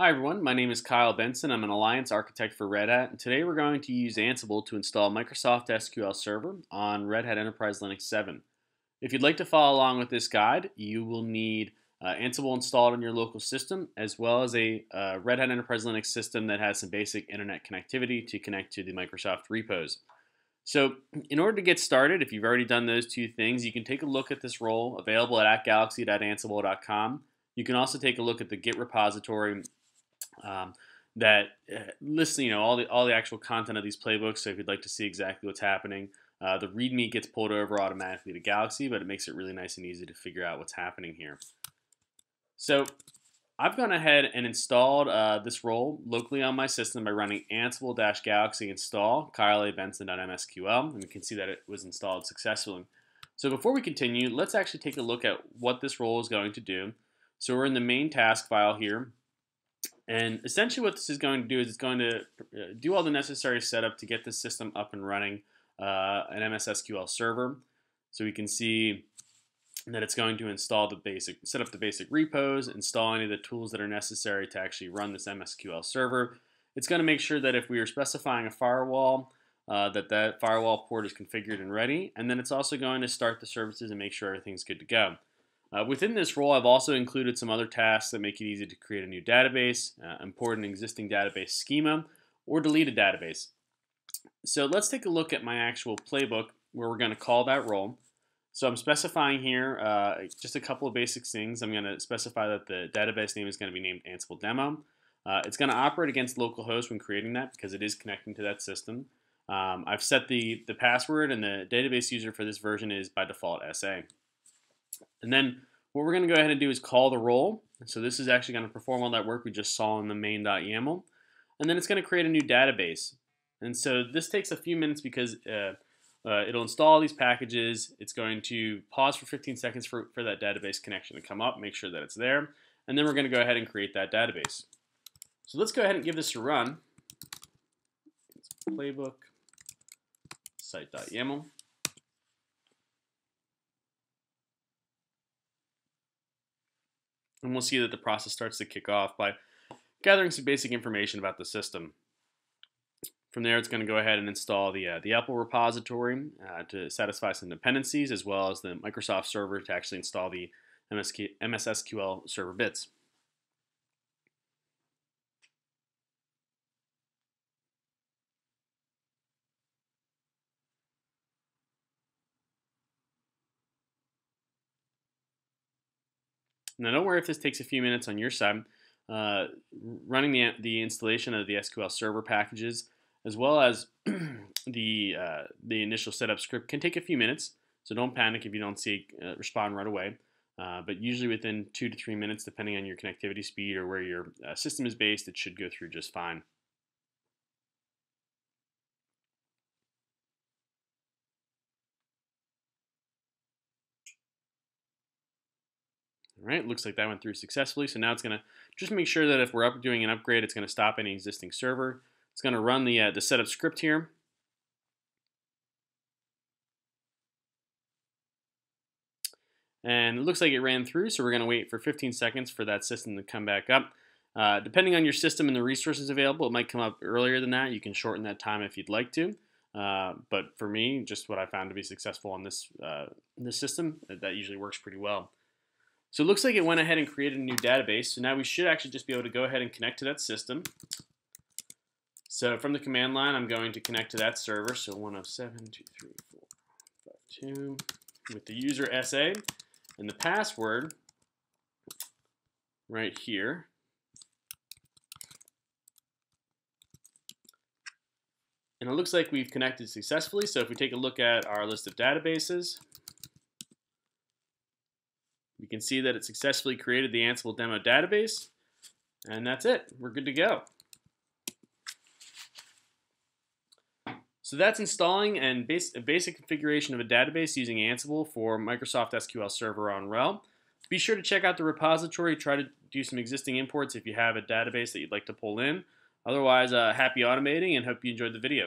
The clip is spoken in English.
Hi everyone, my name is Kyle Benson. I'm an Alliance Architect for Red Hat, and today we're going to use Ansible to install Microsoft SQL Server on Red Hat Enterprise Linux 7. If you'd like to follow along with this guide, you will need uh, Ansible installed on your local system, as well as a uh, Red Hat Enterprise Linux system that has some basic internet connectivity to connect to the Microsoft repos. So in order to get started, if you've already done those two things, you can take a look at this role available at galaxy.ansible.com. You can also take a look at the Git repository um, that uh, lists you know all the all the actual content of these playbooks. So if you'd like to see exactly what's happening, uh, the README gets pulled over automatically to Galaxy, but it makes it really nice and easy to figure out what's happening here. So I've gone ahead and installed uh, this role locally on my system by running ansible-galaxy install kyleabenson.mssql, and you can see that it was installed successfully. So before we continue, let's actually take a look at what this role is going to do. So we're in the main task file here, and essentially what this is going to do is it's going to uh, do all the necessary setup to get the system up and running uh, an MS SQL server. So we can see that it's going to install the basic, set up the basic repos, install any of the tools that are necessary to actually run this MSSQL server. It's going to make sure that if we are specifying a firewall, uh, that that firewall port is configured and ready. And then it's also going to start the services and make sure everything's good to go. Uh, within this role, I've also included some other tasks that make it easy to create a new database, uh, import an existing database schema, or delete a database. So let's take a look at my actual playbook where we're going to call that role. So I'm specifying here uh, just a couple of basic things. I'm going to specify that the database name is going to be named Ansible Demo. Uh, it's going to operate against localhost when creating that because it is connecting to that system. Um, I've set the, the password and the database user for this version is by default SA. And then what we're going to go ahead and do is call the role. So this is actually going to perform all that work we just saw in the main.yaml. And then it's going to create a new database. And so this takes a few minutes because uh, uh, it'll install these packages. It's going to pause for 15 seconds for, for that database connection to come up, make sure that it's there. And then we're going to go ahead and create that database. So let's go ahead and give this a run. Playbook site.yaml. And we'll see that the process starts to kick off by gathering some basic information about the system. From there, it's going to go ahead and install the, uh, the EPEL repository uh, to satisfy some dependencies, as well as the Microsoft server to actually install the MSSQL server bits. Now don't worry if this takes a few minutes on your side. Uh, running the, the installation of the SQL Server packages as well as the, uh, the initial setup script can take a few minutes. So don't panic if you don't see uh, respond right away. Uh, but usually within two to three minutes, depending on your connectivity speed or where your uh, system is based, it should go through just fine. All right, looks like that went through successfully. So now it's going to just make sure that if we're up doing an upgrade, it's going to stop any existing server. It's going to run the, uh, the setup script here. And it looks like it ran through, so we're going to wait for 15 seconds for that system to come back up. Uh, depending on your system and the resources available, it might come up earlier than that. You can shorten that time if you'd like to. Uh, but for me, just what I found to be successful on this, uh, this system, that usually works pretty well. So it looks like it went ahead and created a new database. So now we should actually just be able to go ahead and connect to that system. So from the command line, I'm going to connect to that server. So 107.234.5.2 with the user SA and the password right here. And it looks like we've connected successfully. So if we take a look at our list of databases, we can see that it successfully created the Ansible demo database. And that's it. We're good to go. So that's installing and base, basic configuration of a database using Ansible for Microsoft SQL Server on RHEL. Be sure to check out the repository, try to do some existing imports if you have a database that you'd like to pull in. Otherwise, uh, happy automating and hope you enjoyed the video.